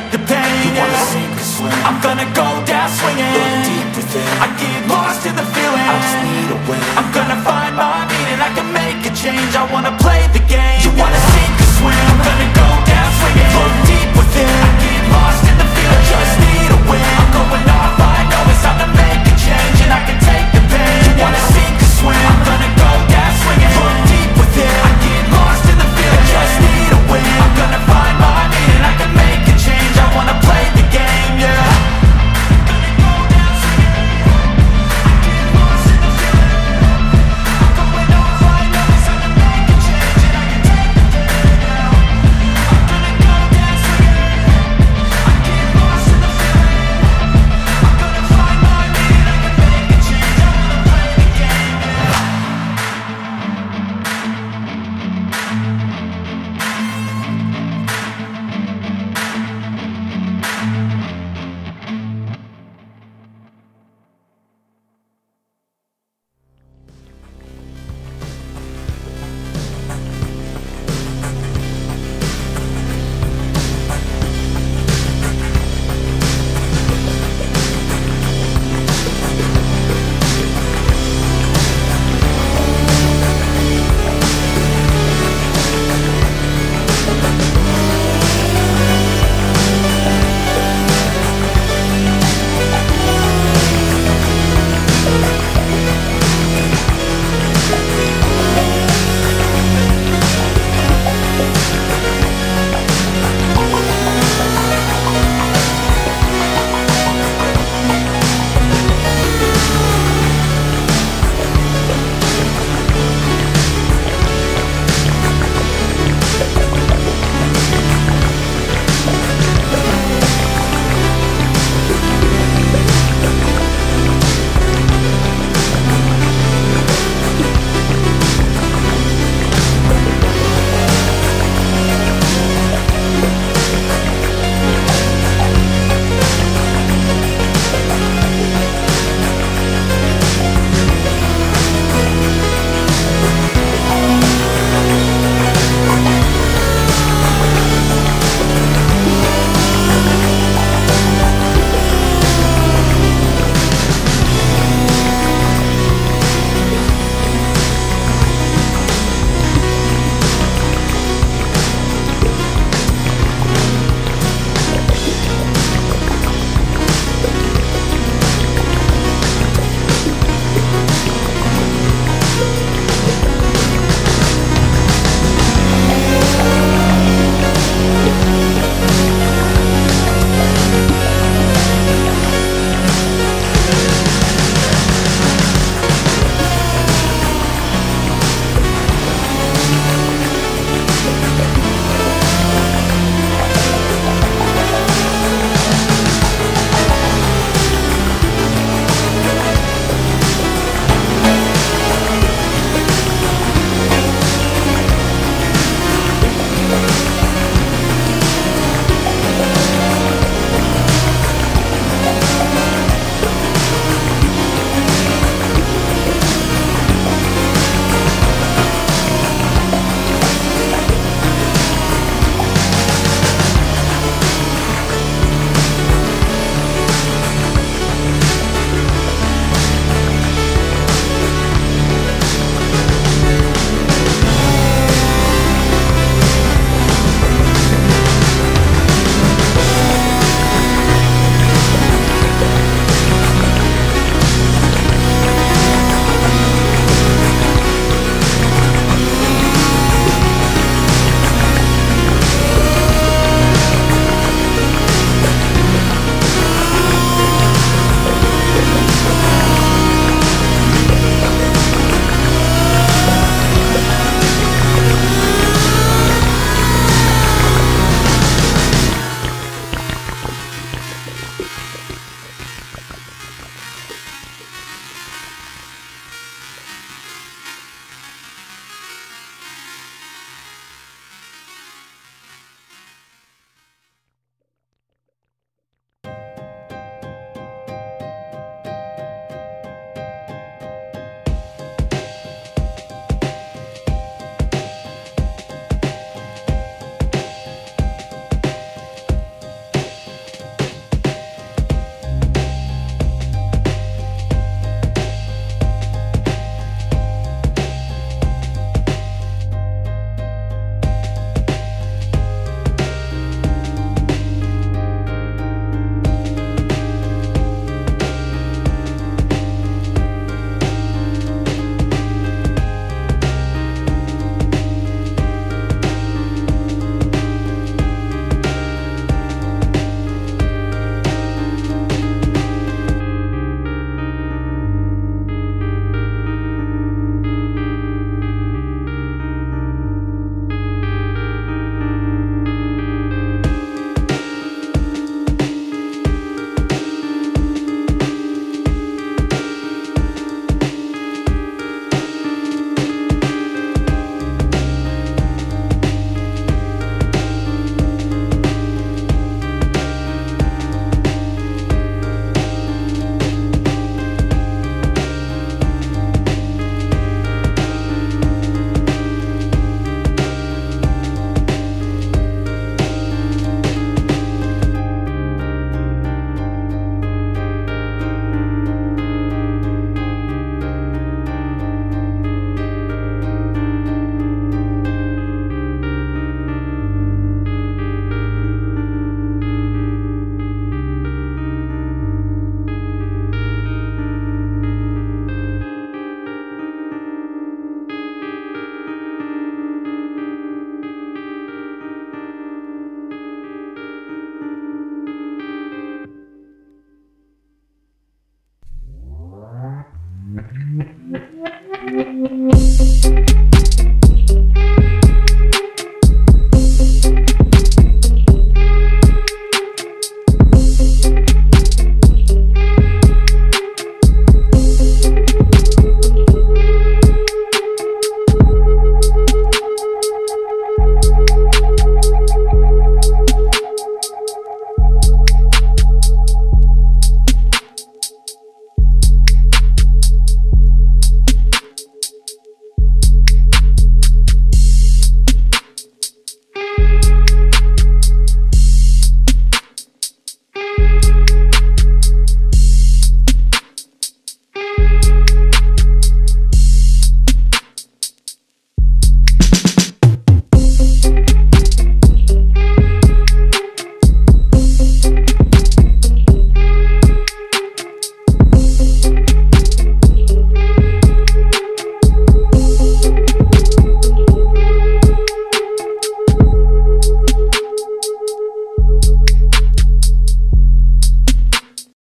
take the pain You wanna sink or swim? I'm gonna go down swinging. Look deep within. I get lost in the feeling. I just need a win. I'm gonna find my meaning. I can make a change. I wanna play the game.